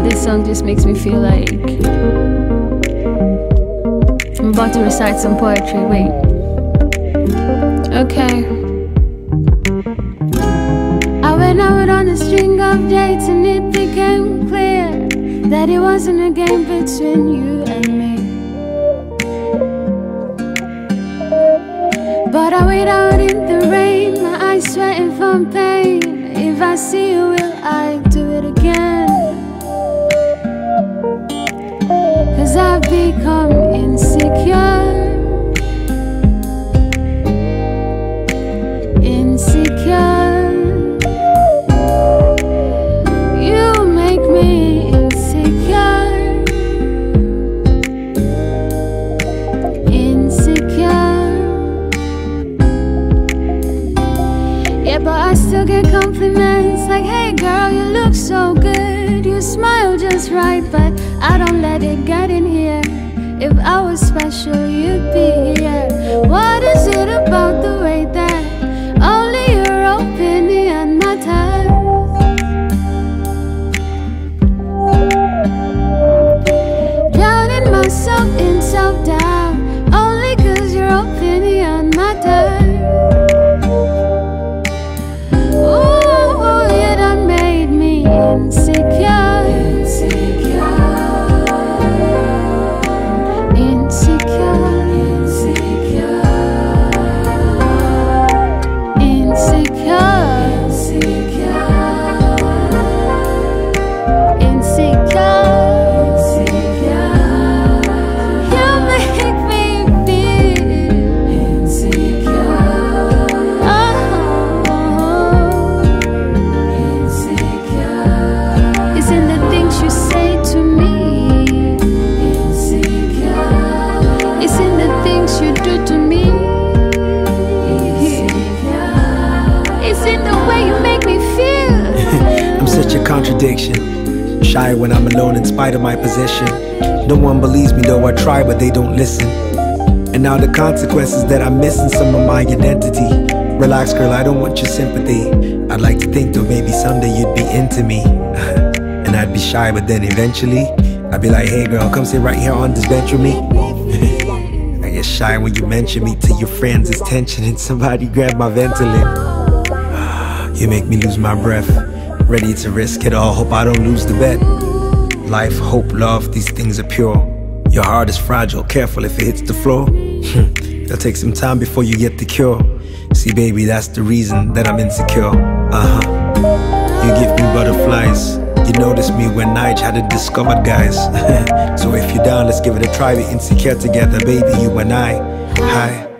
this song just makes me feel like I'm about to recite some poetry. Wait. Okay. I went out on a string of dates and it became clear that it wasn't a game between you and me. But I wait out in the rain, my eyes sweating from pain. If I see become insecure. Smile just right, but I don't let it get in here. If I was special, you'd be here. What is it about the way that only your opinion matters? Drowning myself in self doubt, contradiction. Shy when I'm alone in spite of my position. No one believes me though I try, but they don't listen. And now the consequences that I'm missing some of my identity. Relax, girl, I don't want your sympathy. I'd like to think though maybe someday you'd be into me. and I'd be shy, but then eventually I'd be like, hey girl, come sit right here on this bench with me. I get shy when you mention me to your friends. It's tension and somebody grab my Ventolin. You make me lose my breath. Ready to risk it all, hope I don't lose the bet. Life, hope, love, these things are pure. Your heart is fragile, careful if it hits the floor. It'll take some time before you get the cure. See, baby, that's the reason that I'm insecure. Uh huh. You give me butterflies. You notice me when Nige hadn't discovered guys. so if you're down, let's give it a try. We're insecure together, baby, you and I. Hi.